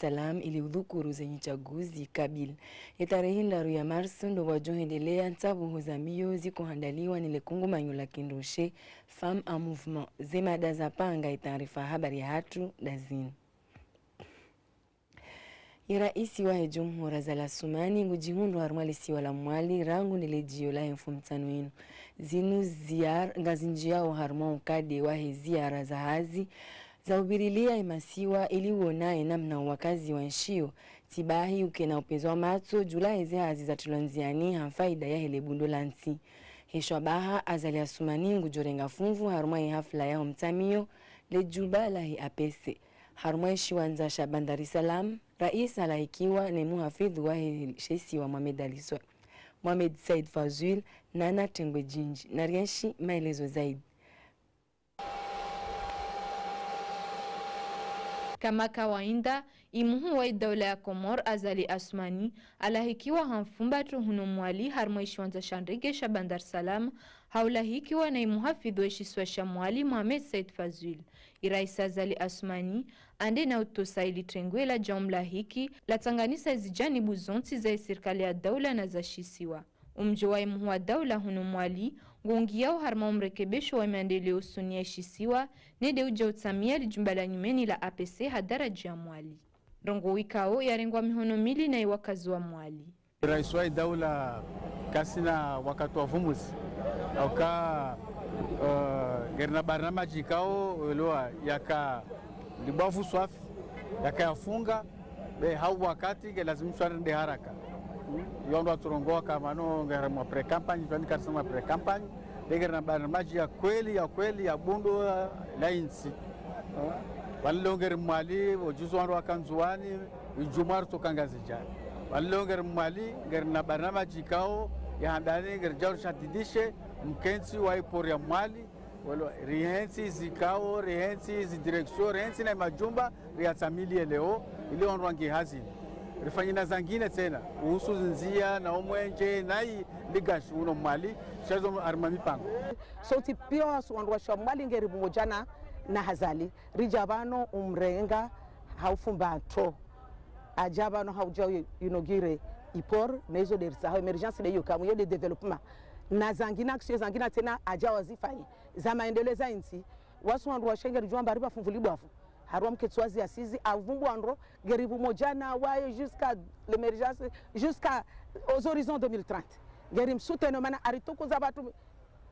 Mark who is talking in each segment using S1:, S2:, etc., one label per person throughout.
S1: Salam ili udhukuru zenye chaguzi kabil ya ndaru ya marsu ndo wajohendelea ntsavuho za mbio zikuhandaliwa nile kungumanyo la kindushe fam a mouvement zemada za panga itaarifa habari hatu dazini iraisi wahe jumhura za la sumani ngujihundu harumali siwa la mwali rangu nile jio la enfu mtano inu zinu ziar ngazinjiao harumwa ukade wahe ziara za hazi za ubirilia imasiwa ili uonae namna wakazi wa nshio tibahi ukena upezwa matso jula eze hazi za tulonziani hamfaida ya hele bundo lansi heshwa baha azali asumani ngujorenga funvu haruma ye hafla yao mtamio lejuba lahi apese. Haruma shiwanza sha bandari salam rais alaikiwa ne muhafidhu wa shesiwa Mohamed aliswa Mohamed Said Fazil nana tengwe Jinji. Na Rienshi maelezo zaidi.
S2: Kama kawaida imuhu wa daula ya Komor Azali Asmani alahikiwa hamfumbatu hunu mwali harmo ishwanza shandrige sha Bandar Salam haulahikiwa na imuhafidhu eshiswa sha mwali Mohamed Said Fazil Irais Azali Asmani ande na utosaili trengwe la jaumla hiki la tanganisa zijanibu zonti za serikali ya daula na za shisiwa. Umji wa wa daula hunu mwali ngungiao harma umrekebisho wa maendeleo sunia ishisiwa nede uja utsamia lijumba la nyumeni la APC hadaraji ya mwali. Rongo wikao yarengwa mihono mili na iwakazi wa mwali.
S3: Rais wa kasi kasina wakati wa vumuzi auka uh, gerna barnamaji kao elewa yaka libwafu swafi yakayafunga be hau wakati ge lazimu shwarende haraka yondo aturongoa kamano ngera mwa pre campagne twani karisa mwa pre campagne degera na barnamaji ya kweli ya kweli ya bundo la insi. Walilongera mwali ojuzo wandu wakanzuani ijumar tokangazi jani walilongera mwali ngera na barnamaji kao ya handani ngera jaru shatidishe mkensi wa ipori ya mwali. Rihensi zikao rihensi zidireksio rihensi na majumba riatsamilie leo ili wandu wange hazini rifanyina zangine tena. Uhusu nzia na omwenje nai ligashi uno mwali shazo arima mipango.
S4: Sauti pia wandu washa mwali ngeri mojana na hazali. Rija vano umrenga haufumbato. Ajabano hauja inogire ipor mezo derisa hao emergence de yoka yo de development. Na zangina action zangina tena aja wazifanye za maendeleo za wasu wandu washengeri jua mbari bafumvulibwafu harwa mketswazi asizi avumbu andro geribu mojana wayo jusqu'à l'émergence jusqu'à aux horizons 2030 geri msuteno mana aritukuza batu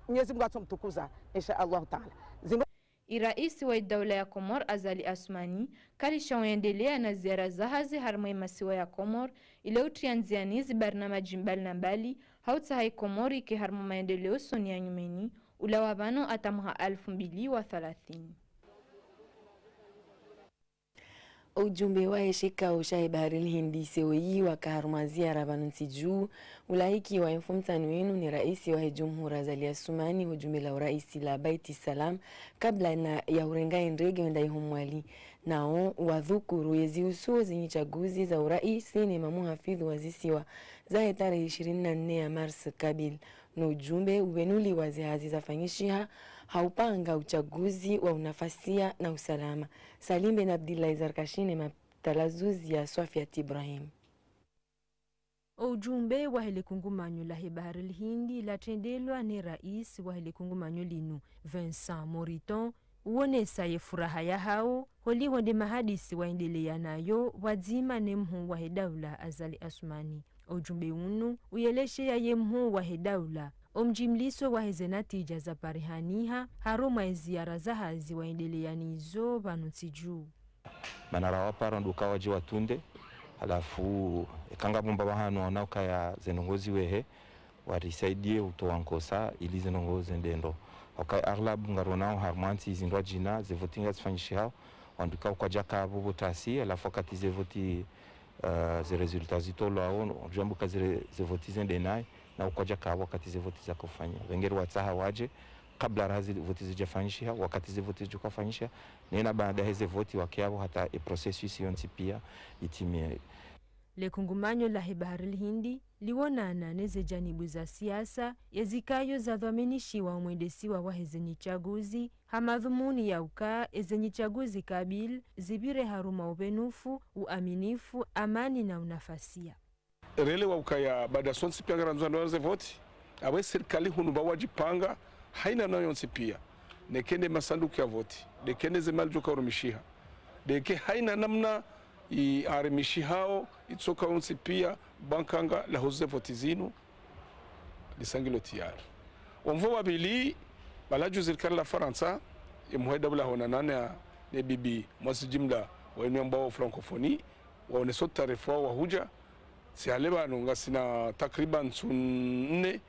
S4: Mwenyezi Mungu atumtukuza insha Allah taala Zingo
S2: Iraisi wa daula ya Komor Azali Asmani kalishaoendelea na ziara zahazi harmwe masiwa ya Komor ile utrianzianizi barnamaji mbali na mbali hautahai Komori ke harmo maendeleo sonia nyumeni ulawavano atamuha atamha alfu mbili wa thalathini
S1: ujumbe wa eshika ushahi bahari lhindi seweyi wakaharuma ziara banunsi juu. Ulaiki wa elfu mtano wenu ni raisi wa jumhura zalia sumani ujumbe la uraisi la Baiti Salam kabla na ya urengae ndege wenda ihumwali. Nao wadhukuru yezihusuo zenye chaguzi za uraisi ni mamu hafidhu wazisiwa zahe tarehe 24 ya Mars kabil. Na ujumbe ubenuli wazihazi zafanyishiha haupanga uchaguzi wa unafasia na usalama Salimbe na Abdillahi Zarkashine matalazuzi ya Swafiat Ibrahim
S5: ujumbe wa hele kungumanyo la hebahari lhindi latendelwa ni rais wa hele kungumanyo linu Vincent Moriton uonesaye furaha ya hao holihonde mahadisi waendelea nayo wadzima ne mhu wa hedaula Azali Asumani. ujumbe unu uyelesheya ye mhu wa hedaula omjimliso waheze natija za parihaniha haruma ziara zahazi waendeleyanizo vanutsi juu
S6: manara nduka waje watunde halafu ekanga bumba bahanu wanauka ya zenongozi wehe warisaidie utoa nkosa ili zenongozi ndendo okay aglabu ngaronao harmanti izindwa jina zevotinga zifanyishi hao wanduka ukwaja kabo botasi halafu wakati zevoti uh, ze resultat zitolwao jambuka zire zevoti zendenai na ukoja kabo wakati zivoti za kufanya. Wengeri watsaha waje kabla raha voti zijafanyisha wakati zivoti zijafanyisha nena baada ya hizo voti wakiabo hata e processus yonsi pia itimie.
S5: Lekungumanyo la hebari lhindi liwonana neze janibu za siasa yezikayo zadhaminishiwa umwendesiwa wa hezenye chaguzi hamadhumuni ya ukaa ezenye chaguzi kabil zibire haruma uvenufu uaminifu amani na unafasia
S7: rele wa ukaya baada sonsi pia ngaranzwa ndo ze voti. Awe serikali hunu ba wajipanga haina nayo yonsi pia. Nekende masanduku ya voti dekende ze mali joka urumishiha deke haina namna i arimishi hao itsoka yonsi pia bankanga la hoze voti zinu. Lisangilo tiyari. Omvo wabili balaju serikali la faransa imuheda bula hona nane ne bibi mwasi jimla wa eneo ambao francophonie waone sota wao wahuja siale banu nga sina takriban sun nne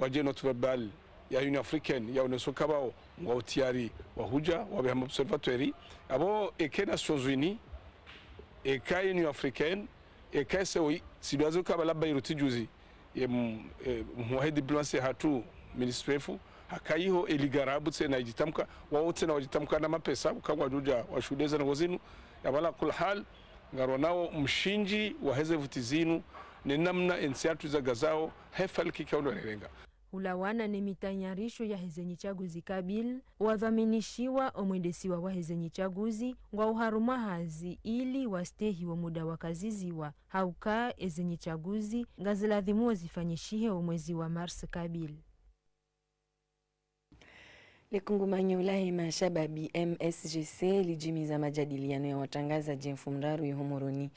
S7: waje notre verbal ya union africaine ya oneso kabao. Nga utiari wahuja wabe hama observatoire abo eke nations unies eka union africaine eka sewi sidoazo kaba labda iruti juzi ye mwahe diplomacy hatu ministrefu hakaiho eligarabu tena ijitamka wao tena wajitamka na mapesa ukangwa juja washudeza na ngozinu yabala kul hal ngaro nao mshinji wa heze vuti zinu ni namna ensiatu za gazao hefalki kaundo nerenga
S5: hulawana ni mitanyarisho ya hezenye chaguzi kabil wadhaminishiwa omwendesiwa wa hezenye chaguzi ngwa uharuma hazi ili wastehiwe muda wakaziziwa haukaa ezenye chaguzi ngaziladhimuwa zifanyishihe omwezi wa mars kabil
S1: likungumanyo lahe mashababi msgc lijimiza majadiliano ya watangazaji mfumraru ihumuruni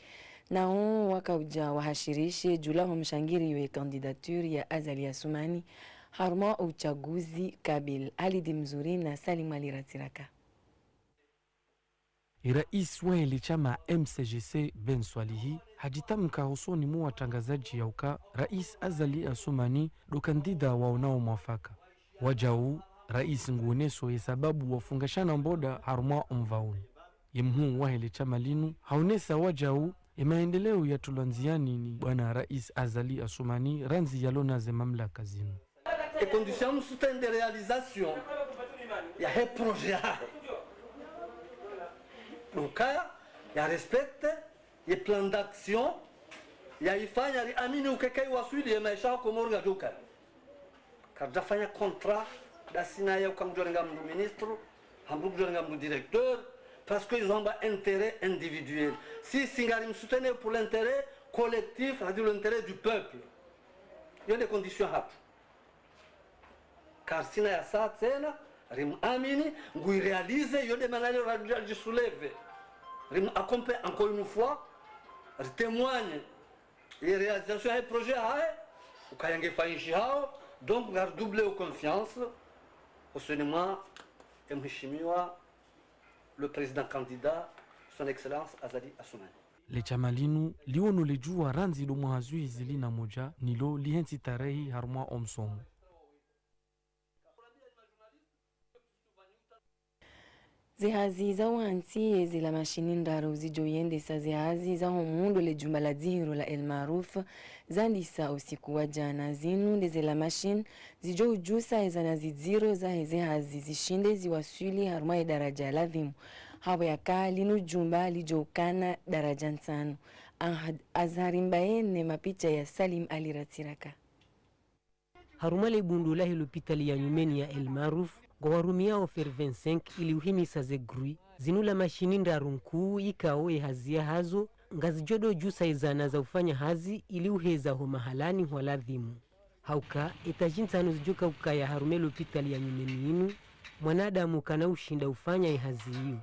S1: nao wakauja wahashirishe julaho mshangiri yue kandidaturi ya azali ya sumani haruma uchaguzi kabil alidi mzuri na salim aliratiraka
S8: rais wa ile chama mcgc ben swalihi hajitamka husoni mu watangazaji yauka rais azali asumani do kandida waonao mwafaka. Wajau rais nguoneso ye sababu wafungashana mboda harumwa omvauni yemhu wahele chama linu haonesa wajau emaendeleo ya tulanziani ni bwana rais azali asumani ranzi yalonaze mamlaka zinu.
S9: E condition soutien de réalisation ya he projet hahe dukaya ya respecte ye plan d'action yaifanya amini ukekai waswili ye maisha yako morga dukaya kadafanya contrat Dassinaya Kamdjorengam du ministre, Hamboukdjorengam directeur, parce qu'ils ont un intérêt individuel. Si Singarim soutenait pour l'intérêt collectif, c'est-à-dire l'intérêt du peuple, il y a des conditions à Car Sinaya Satsena, Rim Amini, Ngui réalise, il y a des manières de soulever. Rim accompagne encore une fois, témoigne, et réalisation un projet à donc, on a doublé aux confiance ya mheshimiwa le président candidat son excellence azali asumani
S8: lechama linu liwono lejua ranzi lo mwahazuizi lina moja nilo lihensi tarehi harumwa omsomo
S1: zihazi za uhansi zila mashini ndaru zijoyendesa zihazi le jumba la dzihiro la el maruf. Zandisa usiku wa jana zinu ndezela mashini zijo ujusa ezana za heze hazi zishinde ziwaswili haruma ya daraja la vimu. Hapo yaka linu jumba lijoukana daraja nsano azharimbaene mapicha ya salim aliratiraka
S10: harumale bundula hilo pitali ya nyumeni ya el maruf ngowarumiao fer 25 ili uhimisa ze grui zinula mashini ndaru nkuu ikao ehazia hazo ngazijodo jusa izana za ufanya hazi ili uheza ho mahalani hwaladhimu hauka etajintsano zijoka ukaya harume pitali ya nyumeni inu mwanadamu kana ushinda ufanya ehazi iyo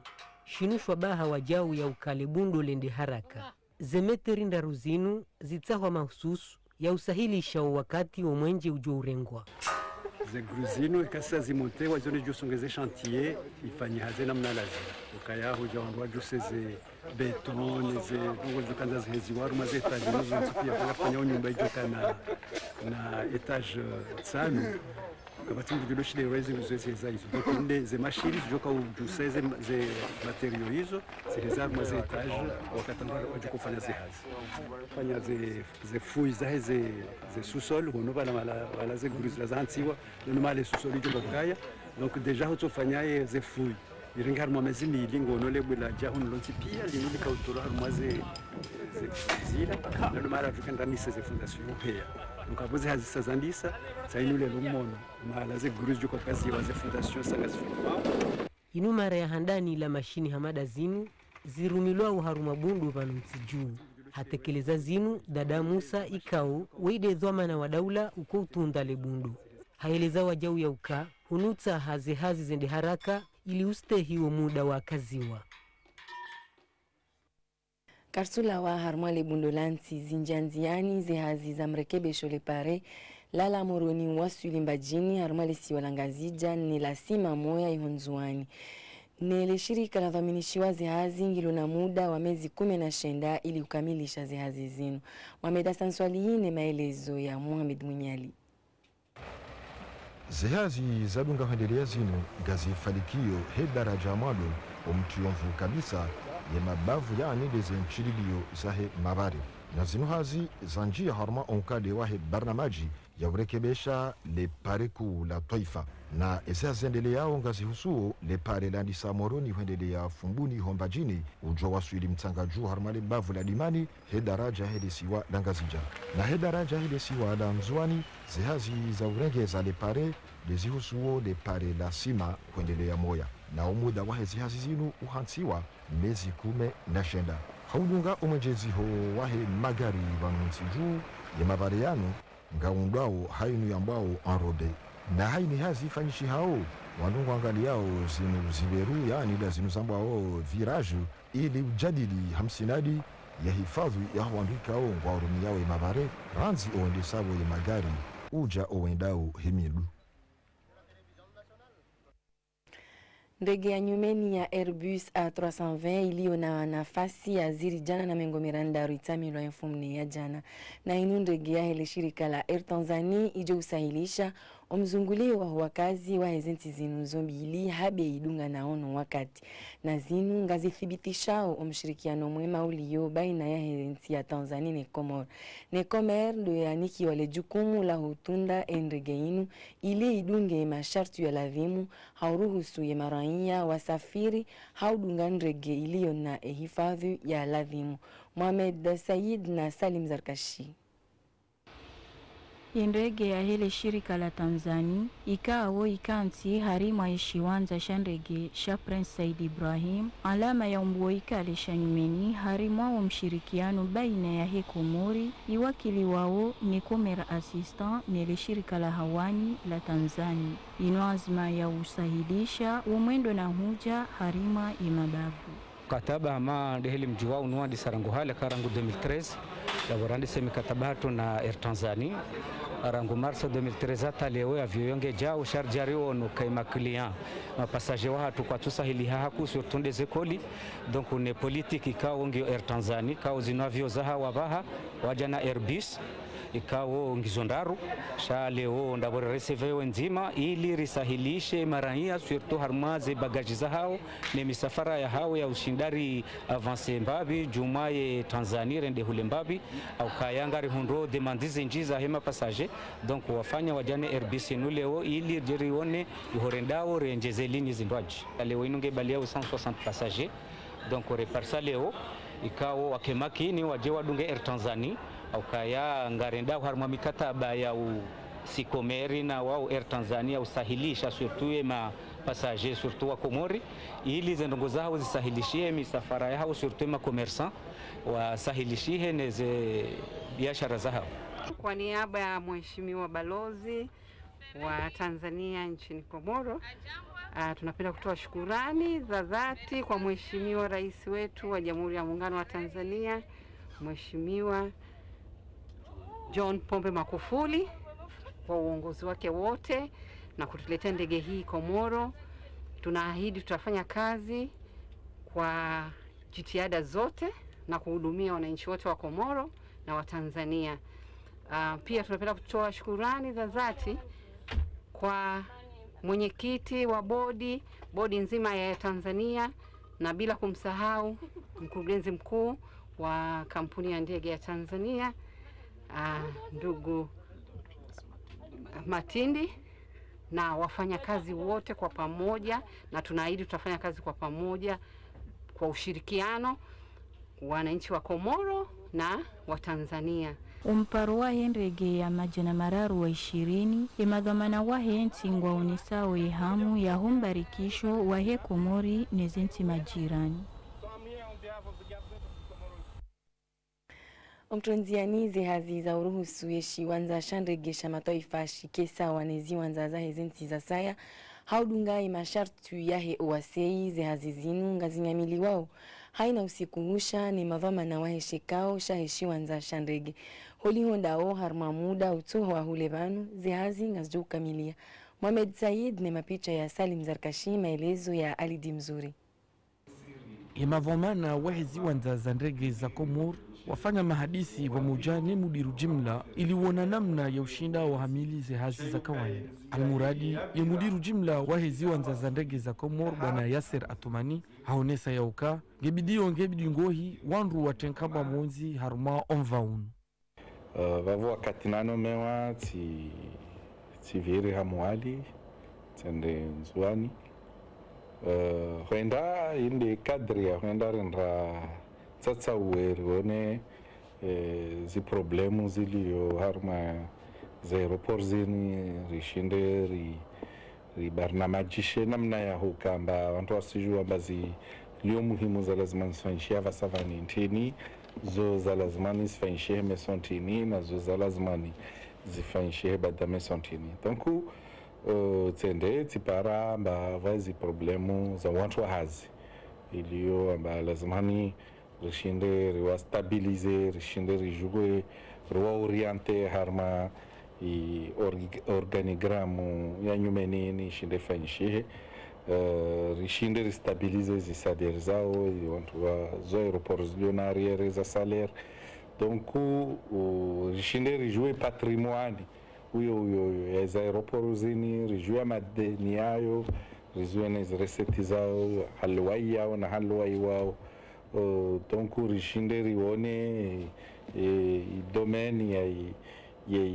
S10: shinushwa baha wajau ya ukale bundo lende haraka. Zemeteri ndaru zinu zitsahwa mahususu ya usahilisha wakati umwenji ujua urengwa.
S11: Ze gruzino ikasa zimontewa zone jusongeze chantier ifanye haze namna lazima ukaya huja wandu wajuseze beton ze dongo jukanza zihezi waru maze etage nizo nzipia kwa kufanya nyumba ijoka na na etage tsano mbujulo shile wezi nzwezi za hizo donc ze mashini zijoka ujusa ze ze materio hizo zile maze etage wakatanga waje kufanya ze hazi. Fanya ze ze fui za ze ze sous-sol hono bala mala bala ze guru za zantiwa no male sous-sol ijo bakaya donc déjà hotofanya ze fui iringa harimo amezi mili ngono lebwela ja hono lonti pia limuli kautora harimo ze ze zira no mara tukandanise ze fondation pia abuze hazisazandisa sainule lumono. Mala ze guru zijo kwa kazi wa ze fondation sanga zifika
S10: inu mara ya handani la mashini hamada zinu zirumilwa uharuma bundu vanu msijuu. Hatekeleza zinu dada musa ikao weide dhwamana wa daula uko utunda le bundu. Haeleza wajau ya uka hunutsa hazihazi zende haraka ili ustehiwo muda wa kaziwa
S1: karsula wa harmwale bundolansi zinjanziani zehazi za mrekebesho lepare lala moroni waswili mbajini harmwale le siwa la ngazija ni la sima moya ihonzuani. Nele shirika la dhaminishiwa zihazi ngilo na muda wa mezi kumi na shenda ili kukamilisha zihazi zinu. Mohamed Hassan Swalihine maelezo ya Mohamed Mwinyali
S12: Zihazi zadunga hendelea zinu gazifalikio he daraja mwalo omtuyomvu kabisa ye mabavu yani leze nchililio zahe mabari. Na zinu hazi za njia harma onkade wahe barnamaji ya urekebesha le pare kuu la taifa na eze ngazi husuo le pare la ndisamoroni ya fumbuni hombajini ujo waswili mtsanga juu harma le bavu la dimani he daraja hele siwa la ngazija na he daraja hele siwa la mzwani zehazi za urengeza le pare lezihusuo le pare la sima hwendelea moya na umuda wa zihazi zinu uhansiwa mezi kume na shenda. Haudunga umwenjeziho wahe magari vanunsi juu ya mavare yanu ngaundwao hainu yambwao enrobe na haini hazi fanyishi hao wandungu angaliao zinu ziveru yani da zinu zambwao viraju ili ujadili hamsinadi ya hifadhi ya wanduikao ngwaurumi yao ya mavare ranzi oendesavo ya magari uja owendao hemidu
S1: Ndege ya nyumeni ya Airbus A320 iliyo na nafasi ya ziri jana na mengo miranda itamilwa elfu ya jana. Na inu ndege ya hele shirika la Air Tanzania ijo usahilisha omzungulio wa wakazi wa hezenti zinu zombili habe idunga naono wakati. Na zinu ngazithibitishao omshirikiano mwema ulio baina ya ezenti ya Tanzania ne Komor ne Komer ndo le jukumu la hutunda endege inu ili idunge masharti ya lazimu hauruhusu ye maraia wasafiri haudunga ndege iliyo na hifadhi ya lazimu Mohamed Said na Salim Zarkashi
S13: indege ya hele shirika la Tanzani ikawo ikansi harimwa ishiwanza sha ndege sha Prince Said Ibrahim alama ya umbuo ikale sha nyumeni harimwawo mshirikiano baina ya he Komori iwakili wawo ni Komera Assistant nele shirika la hawani la Tanzani ino azma ya usahilisha umwendo na huja harima imabavu
S14: mkataba ama ndeheli mji wao nuandi sarangu hale karangu 2013 yavorandise semi hatu na Air Tanzania. Arangu marso 2013 hata leo avyoyonge jao sharjari ono kaima client. Mapasaje wa hatu kwa tusahili haku surtout des zekoli. Donc ne politique ka wongio Air Tanzania kao zinavyo zaha wabaha wajana Airbus ikawo ngizondaru sha leo ndabora resevewe nzima ili risahilishe maraia surtout harmaze bagaji za hao ne misafara ya hao ya ushindari avance mbabi jumaye Tanzania rende hule mbabi au kayanga rihundo demandize njiza hema passage donc wafanya wajane Airbus nu leo ili jerione ihorendao renjeze linyi zindwaji leo inunge balia 160 passagers donc reparsa leo ikao wakemakini waje wadunge Air Tanzania aukaya ngarenda harmwa mikataba ya usikomeri na wao Air Tanzania usahilisha surtout ema passager surtout wa Komori ili zendongo zao zisahilishie misafara yao surtout ma commerçant wasahilishie neze biashara zao.
S15: Kwa niaba ya Mheshimiwa Balozi wa Tanzania nchini Komoro, uh, tunapenda kutoa shukurani za dhati kwa Mheshimiwa Rais wetu wa Jamhuri ya Muungano wa Tanzania, Mheshimiwa John Pombe Magufuli kwa uongozi wake wote na kutuletea ndege hii Komoro. Tunaahidi tutafanya kazi kwa jitihada zote na kuhudumia wananchi wote wa Komoro na wa Tanzania. Uh, pia tunapenda kutoa shukurani za dhati kwa mwenyekiti wa bodi bodi nzima ya Tanzania na bila kumsahau mkurugenzi mkuu wa kampuni ya ndege ya Tanzania uh, ndugu Matindi na wafanyakazi wote kwa pamoja, na tunaahidi tutafanya kazi kwa pamoja kwa ushirikiano, wananchi wa Komoro na Watanzania.
S13: umparo wahe ndege ya majana mararu wa ishirini emadhamana wahe ntsingwa unesawo ehamu ya humbarikisho wahe komori nezensi majirani
S1: omtonzianize hazi za uruhusu yeshiwanza shandregesha mataifa shike sawa neziwanza zahe zensiza saya. Haudungai mashartu yahe owasei ze hazi zinu ngazinyamili wao. Haina usikuhusha ni mavamana wahe waheshekao shaheshiwanza shandrege holihondao harma muda utoho wahule vanu zehazi ngazijokukamilia Mohamed Said ne mapicha ya Salim Zarkashi maelezo ya Alidi Mzuri
S8: imavomana waheziwanza za ndege za Komor wafanya mahadisi pamoja ni mudiru jimla iliwona namna ya ushinda wa hamili zehazi za kawaida. Almuradi ya mudiru jimla waheziwanza za ndege za Komor bwana Yasser Atumani haonesa yauka ngebidio ngebidi ngohi wandu watenkaba monzi haruma omvaunu
S16: Uh, vavo wakati nanomewa tsi tsiviri hamuali tsende nzuani uh, hwenda inde kadri ya hwenda rinra tsatsauwe rione eh, ziproblemu ziliyo haruma za aeroport zini rishinde ri ribarnamajishe namna ya hukamba. Vantu wasijua bazi lio muhimu za lazima nisifanyishie avasavani ntini zo za lazima nisifanyishie mesontini na zo za lazima zifanyishie bada mesontini donc uh, tsende tsipara amba vazi problemu za wantu hazi. Iliyo amba lazimani rishinde riwastabilize rishinde rijugwe riwaoriente harma i org- organigramu ya nyumenini ishinde fanyishihe. Uh, rishinde ristabilize zisaderi zao wantu wa zo aeroport zilio na za salaire. Donc uh, rishinde rijue patrimoine huyo huyo huyo. Za aeroport zini rijue madeni yayo rijue na reseti zao halwai yao na halwai wao. Donku rishinde rione e, domaine ya ye,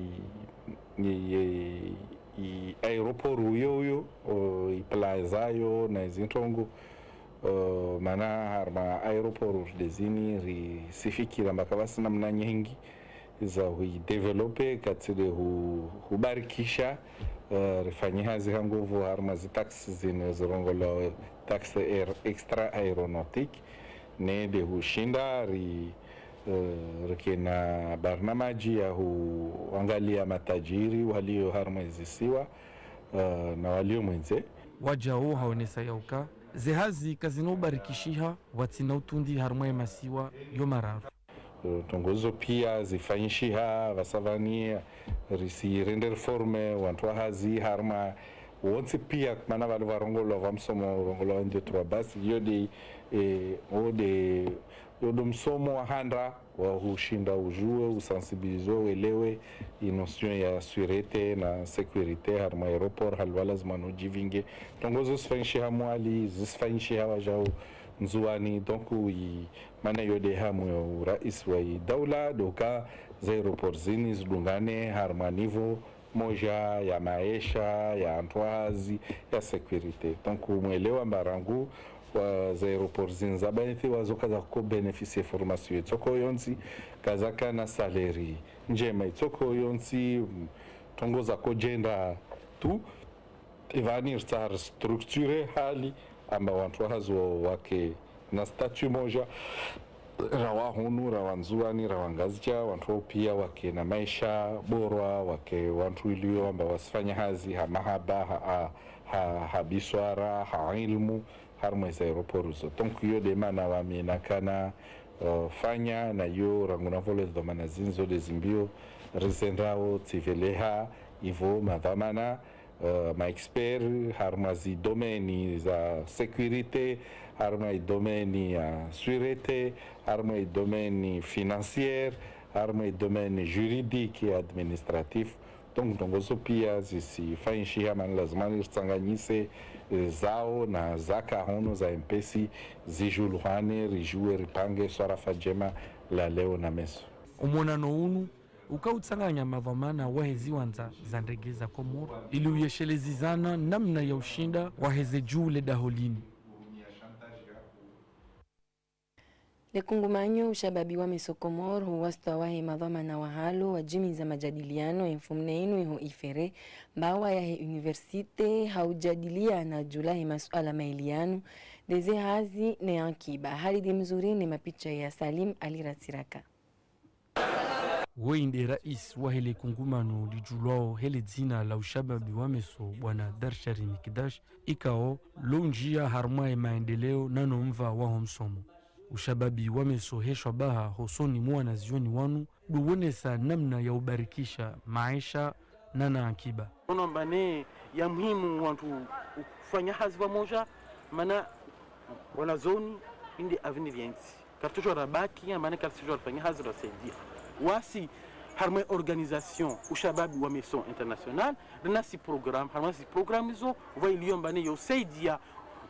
S16: i aeroport huyo uh, iplazayo na zintongo uh, mana harma aeroport dezini risifikira mbaka basi namna nyingi za huidevelope katsile hu, hubarikisha uh, rifanye hazi ha nguvu zi zitaxi zine zirongola taxi air, extra aeronautique nede hushinda ri uh, rikena barnamaji ya huangalia matajiri walio harma izisiwa uh, na walio mwenze.
S8: Wajao haonesa yauka zehazi kazinaubarikishiha watsina utundi harumwa emasiwa yo mararu
S16: tongozo pia zifanyishiha vasavani risirende riforme wantu wahazi harma. Wonse pia mana vali varongolwa vamsomo rongolwa nde trois basi. Yode eh, ode yodo msomo wa handa wa hushinda ujue usensibilize uelewe inotion ya surete na securite harma aeroport halwa lazima nojivinge tongozo zifanyishiha mwali zisifanyishiha wajao nzuani donc i mana yode hamu urais wa daula doka za aeroport zini zidungane harmanivo moja ya maisha ya antwazi ya sekurite. Donc mwelewa mbarangu za aeroport zini zabanethi wazo kaza ko beneficie formation itsoko yonsi kaza kana saleri njema itsoko yonsi tongoza tongo za kojenda tu ivanir tsar structure hali amba wantu hazo wake na statue moja. Rawa hunu rawa nzuani rawa pia wake na maisha borwa wake wantu ilio amba wasifanya hazi hamahaba habiswara ha, ha, ha biswara ha ilmu harmweza iroporuzo donc iyo de mana wamenakana uh, fanya na yo ranguna vole dhamana zinzo de zimbio rizendrawo tsiveleha ivo madhamana uh, maexpert harma zi domenii za securite har mai domenii a surete har mai domenii financiere har mai domenii juridique e administratif donc ndongozo pia zisifanyishiha mani lazima ritsanganyise zao na zaka hono za mpesi zijuluhane rijue ripange swarafa jema la leo na meso.
S8: Umonano unu ukautsanganya mavamana waheziwanza za ndege za komoro. Ili uyeshelezizana namna ya ushinda waheze juu daholini.
S1: Lekungumanyo ushababi wa mesokomor huwasta wahe wahalo wa jimi za majadiliano enfumneinu iho ifere. Mbawa yahe universite haujadiliana julahe masuala maelianu deze hazi ne ankiba. Halidi mzuri ne mapicha ya salim aliratsiraka
S8: woinde rais wa hele kungumano lijulwao hele dzina la ushababi wa meso bwana darshari mikidash ikao lonjia harumwaye maendeleo nanomva waho msomo. Ushababi wa meso heshwa baha hosoni mwana zioni wanu duwonesa namna ya ubarikisha maisha na na akiba.
S17: Ono ne ya muhimu wantu kufanya hazi pamoja mana wanazoni indi avini vyensi. Kartusho rabaki amane kartusho rafanya hazi rasaidia wasi har mai organisation ushababi wa maison internationale dana si programme har si programme zo vai liyo mbane yo saidia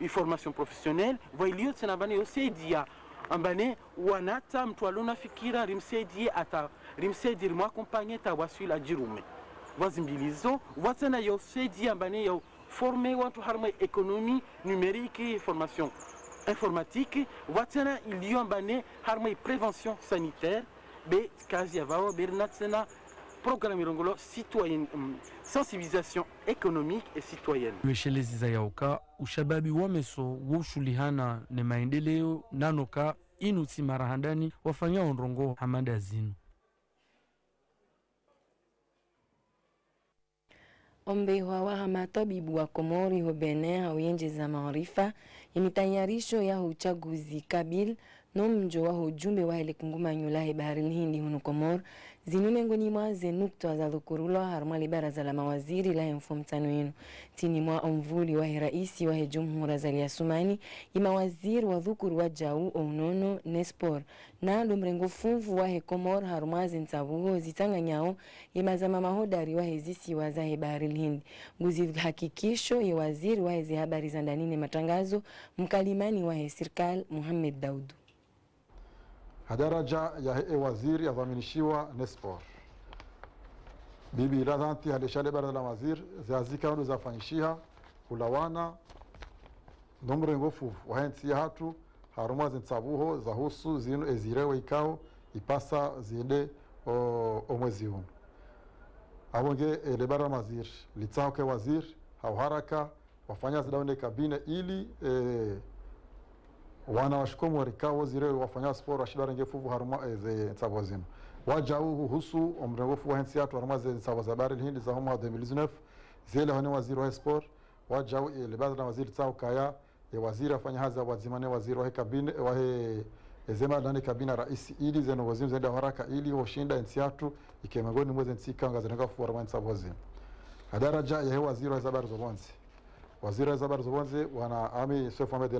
S17: formation professionnelle vai liyo tena bane yo saidia ambane wanata mtu alonafikira rimsaidie ata rimsaidie rimwakompanye tawaswila ajirume vazimbilizo vatena yo saidia ambane yo forme watu har économie numérique formation informatique vatena iliyo ambane har prévention sanitaire be kazi ya vao tena programme irongolo citoyenne um, sensibilisation économique et citoyenne.
S8: Michel yauka ushababi wa meso woushulihana ne maendeleo nanoka inutsi marahandani wafanya ondrongo hamanda zinu.
S1: Ombehwa waha matabibu wa komori ho benin hauyenjeza maarifa ya mitayarisho ya uchaguzi kabil nomjo wa ujumbe wa hele kungumanyo lahe baharini hindi hunu komor. Zinu miongoni mwa zenukta za dhukurulwa harumwa li baraza la mawaziri lahe mfumtano inu. Tini mwa omvuli wahe raisi wahe jumhura zali ya sumani imawaziri wa dhukuru wa jau ounono nespor. Na lumrengo funvu wahe komor harumwa zentsavuho zitanganyao imazama mahodari wahe zisiwa zahe baharini hindi. Guzi hakikisho ye waziri wahe zihabari za ndanini matangazo mkalimani wahe sirkal muhammed daudu
S18: hadaraja ya hee waziri adhaminishiwa nespor bibi radhanti halishale baraza la wazir ziazikaundo zafanyishiha hulawana nomrengo fufu wahensia hatu harumwa zentsavuho zahusu zinu ezirewe ikao ipasa ziende omwezi uno ele baraza la waziri litsahoke waziri hauharaka wafanya zidaone kabine ili e, wana washukomu warikao zire wafanya sport washida renge fuvu haruma eze nsabo waja uhu husu omrengo fuvu hensi yatu haruma ze nsabo za bari hindi za wa 2019 zile hone waziri wa sport waja u ile na waziri tsao kaya e waziri afanya haza wazimane waziri wa kabine wa he ezema ndani kabina rais ili zeno wazimu zenda haraka ili washinda nsi yatu ikemengoni mwezi nsi kanga zenga fuvu haruma nsabo zino hadaraja ya he waziri wa zabar zobonzi waziri wa zabar zobonzi wana ami Seif Mohamed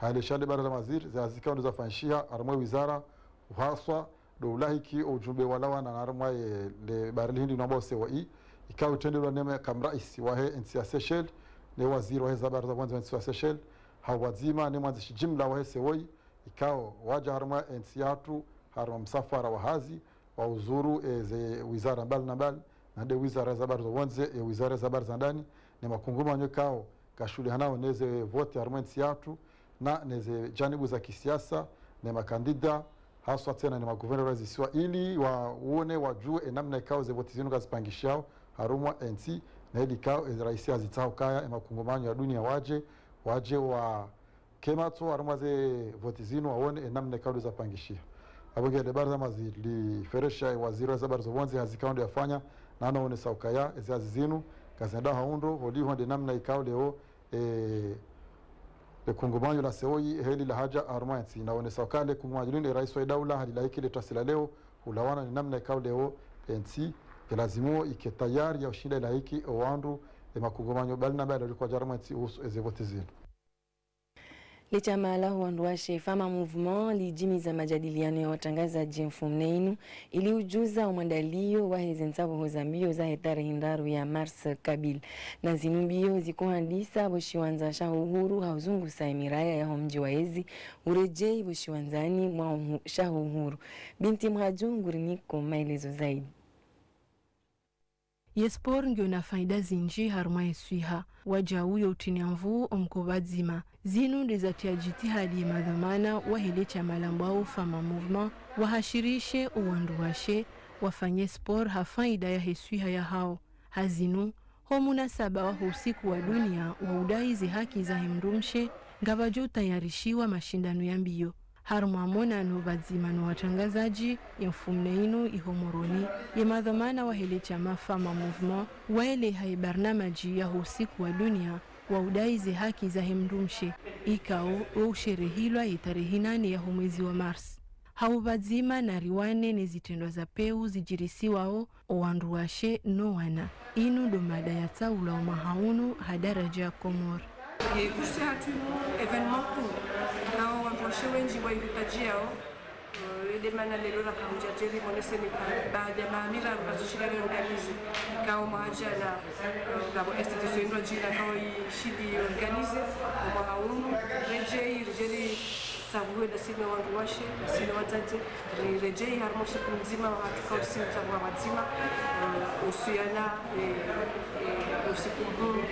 S18: halishale bara la mazir zazika ndo zafanshia aramwe wizara uhaswa do ulahiki ujumbe walawa na armwa le bara hindi namba sewa i. La neme kam rais wa he nsia Seychelles le waziri wa he zabar kwanza mwanzo nsia Seychelles. Hawazima ne mwanzishi jimla wa he sewoi. Ikao waja armwa nsiatu harma msafara wa hazi wa uzuru e ze wizara mbali na mbali na de wizara za bar za wanze e wizara za bar za ndani. Ne makunguma nyokao kashuli hanao neze vote armwa nsiatu na neze janibu za kisiasa na makandida haswa tena ni maguvernora zisiwa ili waone wajue namna ikao ze voti zinu gazipangishao harumwa NC na ili ikao raisi azitao kaya emakungumanyo ya dunia waje waje wa kemato harumwa ze voti zinu waone namna ikao zapangishia abogele barza mazi li feresha waziri wa zabar zobonzi hazikao ndo yafanya na anaone saukaya ezazi azizinu kazinda haundo holi honde namna ikao leo eh, lekungumanyo la seoi heli la haja armansi inaonesa wakale kumwajilini rais wa daula halilaiki letasila leo. Hulawana ni namna ikao leo ensi kelazimo ike tayari ya ushinda ilaiki owandu. Emakungumanyo bali na bali jarmansi uhusu ezevote zinu
S1: lichama wandu washe fama Movement lijimiza majadiliano ya watangazaji mfumneinu ili ujuza umwandalio wa hezi nsavo za mbio za hetare hindaru ya mars kabil. Na zinu mbio zikuhandisa boshiwanza sha uhuru hauzungusa miraya yaho mji waezi urejei boshiwanzani mwa shaho uhuru. Binti mhajunguri niko maelezo zaidi
S5: yespor ngio na faida zinji haruma yeswiha waja uyo utini mvuu omko wadzima zinu hali jitihadi madhamana wahile cha la mbwau fama movement wahashirishe uwandu washe wafanye spor hafaida ya heswiha ya hao. Hazinu homunasaba munasaba wa dunia wa udai haki za himrumshe ngavajo utayarishiwa mashindano ya mbio harumwamonano vazima no watangazaji yemfumne inu ihomoroni yemadhamana wahele chama fama movement waeleha ibarnamaji barnamaji ya wa dunia wa udaizi haki za hemndumshe. Ikao weusherehilwa ye tarehi nane yaho mwezi wa mars. Hau vazima na riwane nezitendwa za peu zijirisiwao nowana no wana. Inu domada ya tsaula wa mahaunu hadaraja ya komor
S19: kursi hatumu evenement kuu mana wamboshe wenji wairukajiao edemana lelo la kaujajeri moneseni baadhi ya maamira rukazoshirika organize kao na ngabo institution ino jina kao shidi organize kwa haunu rejei rejeli tsavuwe dasine wangu washe dasine wadzadze rejei harimo siku mzima hatukao sini wa wadzima usuyana usiku mhuru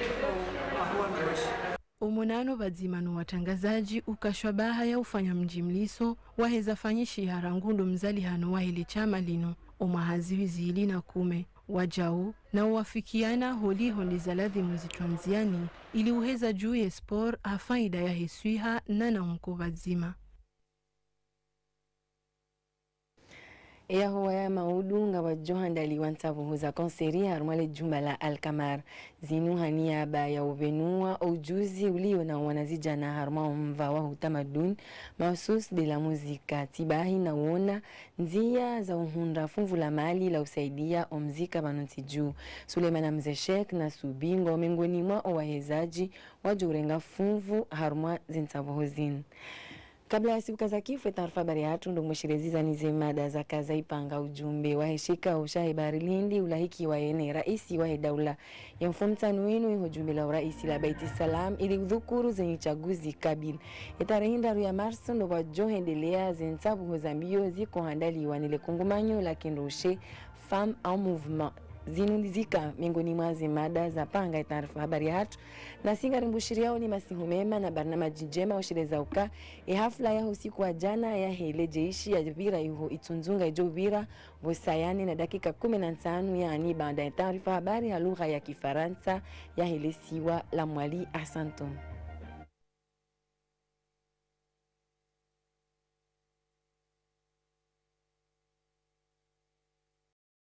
S19: wahuwandu washe
S5: umonano vadzimano watangazaji ukashwa baha ya ufanya mji mliso waheza fanyishi harangundo mzali hano wahele chama lino omwahaziwi zili na kume wajau na uwafikiana holi za ladhimu zitwamziani ili uheza juu ye spor afaida ya heswiha na na mko vadzima
S1: eyaho waya maudu nga wajohandaliwa ntsavuhuza konseri harumwale jumba la alkamar. Zinu haniaba ya uvenua ujuzi ulio na wanazijana harumwa mva wa utamaduni mahusus de la muzika. Tibahi na uona nzia za uhunda funvu la mali la usaidia omzika vanonsi juu sulemana mzeshek na subingo miongoni mwa wahezaji wajurenga funvu harumwa zintsavuhuzini kabla ya siku kaza kifo taarifa habari yatu ndo mweshirezi nize mada za kaza ipanga ujumbe waheshika ushahe bari lindi ulahiki waene raisi wahe daula. Ya mfumtano wenu iho jumbe la uraisi la baiti salam ili udhukuru zenye chaguzi kabil etarehi ndaru ya marso ndo wajohendelea zentsabu za mbio zikohandaliwa nile kungumanyo la kendoshe fam au mouvement zinulizika miongoni mwa mada za panga taarifa habari hatu. Na singarimbushiriao ni masihu mema na barnamaji njema za uka. Ihafula ya usiku wa jana yahele jeishi ya vira iho itunzunga ijo vira vosayani na dakika kumi na tano yani baada ya taarifa habari ya lugha ya kifaransa ya hele siwa la mwali asanton